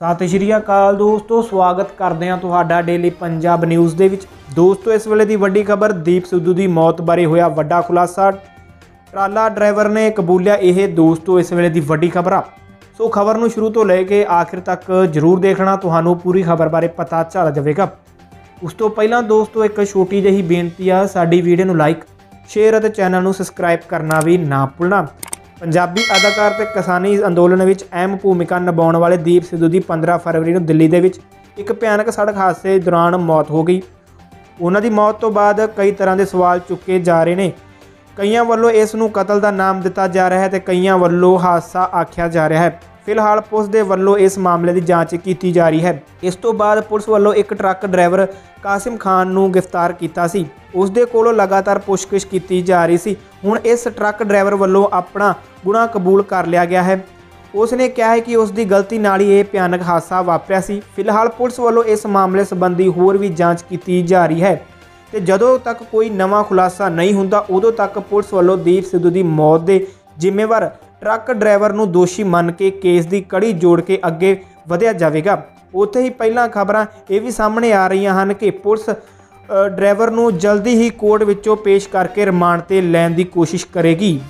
ਸਤਿ ਸ਼੍ਰੀ ਅਕਾਲ ਦੋਸਤੋ, ਸਵਾਗਤ ਕਰਦੇ ਹਾਂ ਤੁਹਾਡਾ ਡੇਲੀ ਪੰਜਾਬ ਨਿਊਜ਼ ਦੇ ਵਿੱਚ। ਦੋਸਤੋ, ਇਸ ਵੇਲੇ ਦੀ ਵੱਡੀ ਖਬਰ, ਦੀਪ ਸਿੱਧੂ ਦੀ ਮੌਤ ਬਾਰੇ ਹੋਇਆ ਵੱਡਾ ਖੁਲਾਸਾ। ਟਰਾਲਾ ਡਰਾਈਵਰ ਨੇ ਕਬੂਲਿਆ ਇਹ ਦੋਸਤੋ, ਇਸ ਵੇਲੇ ਦੀ ਵੱਡੀ ਖਬਰ ਆ। ਸੋ ਖਬਰ ਨੂੰ ਸ਼ੁਰੂ ਤੋਂ ਲੈ ਕੇ ਆਖਿਰ ਤੱਕ ਜਰੂਰ ਦੇਖਣਾ, ਤੁਹਾਨੂੰ ਪੂਰੀ ਖਬਰ ਬਾਰੇ ਪਤਾ ਚੱਲ ਜਾਵੇਗਾ। ਉਸ ਤੋਂ ਪਹਿਲਾਂ ਦੋਸਤੋ, ਇੱਕ ਛੋਟੀ ਜਿਹੀ ਬੇਨਤੀ ਆ, ਸਾਡੀ ਵੀਡੀਓ ਨੂੰ ਲਾਈਕ ਸ਼ੇਅਰ ਅਤੇ ਚੈਨਲ ਨੂੰ ਸਬਸਕ੍ਰਾਈਬ ਕਰਨਾ ਵੀ ਨਾ ਭੁੱਲਣਾ। ਪੰਜਾਬੀ ਅਦਾਕਾਰ ਤੇ ਕਿਸਾਨੀ ਅੰਦੋਲਨ ਵਿੱਚ ਅਹਿਮ ਭੂਮਿਕਾ ਨਿਭਾਉਣ ਵਾਲੇ ਦੀਪ ਸਿੱਧੂ ਦੀ 15 ਫਰਵਰੀ ਨੂੰ ਦਿੱਲੀ ਦੇ ਵਿੱਚ ਇੱਕ ਭਿਆਨਕ ਸੜਕ ਹਾਦਸੇ ਦੌਰਾਨ ਮੌਤ ਹੋ ਗਈ। ਉਹਨਾਂ ਦੀ ਮੌਤ ਤੋਂ ਬਾਅਦ ਕਈ ਤਰ੍ਹਾਂ ਦੇ ਸਵਾਲ ਚੁੱਕੇ ਜਾ ਰਹੇ ਨੇ। ਕਈਆਂ ਵੱਲੋਂ ਇਸ ਨੂੰ ਕਤਲ ਦਾ ਨਾਮ ਦਿੱਤਾ ਜਾ ਰਿਹਾ ਹੈ ਤੇ ਕਈਆਂ ਵੱਲੋਂ ਹਾਦਸਾ ਆਖਿਆ ਜਾ ਰਿਹਾ ਹੈ। ਫਿਲਹਾਲ ਪੁਲਿਸ ਦੇ ਵੱਲੋਂ ਇਸ ਮਾਮਲੇ ਦੀ ਜਾਂਚ ਕੀਤੀ ਜਾ ਰਹੀ ਹੈ। ਇਸ ਤੋਂ ਬਾਅਦ ਪੁਲਿਸ ਵੱਲੋਂ ਇੱਕ ਟਰੱਕ ਡਰਾਈਵਰ ਕਾਸਿਮ ਖਾਨ ਨੂੰ ਗ੍ਰਿਫਤਾਰ ਕੀਤਾ ਸੀ। ਉਸ ਦੇ ਕੋਲੋਂ ਲਗਾਤਾਰ ਪੁੱਛਗਿੱਛ ਕੀਤੀ ਜਾ ਰਹੀ ਸੀ। ਹੁਣ ਇਸ ਟਰੱਕ ਡਰਾਈਵਰ ਵੱਲੋਂ ਆਪਣਾ ਗੁਨਾਹ ਕਬੂਲ ਕਰ ਲਿਆ ਗਿਆ ਹੈ। ਉਸ ਨੇ ਕਿਹਾ ਹੈ ਕਿ ਉਸ ਦੀ ਗਲਤੀ ਨਾਲ ਹੀ ਇਹ ਭਿਆਨਕ ਹਾਦਸਾ ਵਾਪਰਿਆ ਸੀ। ਫਿਲਹਾਲ ਪੁਲਿਸ ਵੱਲੋਂ ਇਸ ਮਾਮਲੇ ਸੰਬੰਧੀ ਹੋਰ ਵੀ ਜਾਂਚ ਕੀਤੀ ਜਾ ਰਹੀ ਹੈ ਤੇ ਜਦੋਂ ਤੱਕ ਕੋਈ ਨਵਾਂ ਖੁਲਾਸਾ ਨਹੀਂ ਹੁੰਦਾ, ਉਦੋਂ ਤੱਕ ਪੁਲਿਸ ਵੱਲੋਂ ਦੀਪ ਸਿੱਧੂ ਦੀ ਮੌਤ ਦੇ ਜ਼ਿੰਮੇਵਾਰ ਟਰੱਕ ਡਰਾਈਵਰ ਨੂੰ ਦੋਸ਼ੀ ਮੰਨ ਕੇ ਕੇਸ ਦੀ ਕੜੀ ਜੋੜ ਕੇ ਅੱਗੇ ਵਧਿਆ ਜਾਵੇਗਾ। ਉੱਥੇ ਹੀ ਪਹਿਲਾਂ ਖਬਰਾਂ ਇਹ ਵੀ ਸਾਹਮਣੇ ਆ ਰਹੀਆਂ ਹਨ ਕਿ ਪੁਲਿਸ ਡਰਾਈਵਰ ਨੂੰ ਜਲਦੀ ਹੀ ਕੋਰਟ ਵਿੱਚੋਂ ਪੇਸ਼ ਕਰਕੇ ਰਿਮਾਂਡ ਤੇ ਲੈਣ ਦੀ ਕੋਸ਼ਿਸ਼ ਕਰੇਗੀ।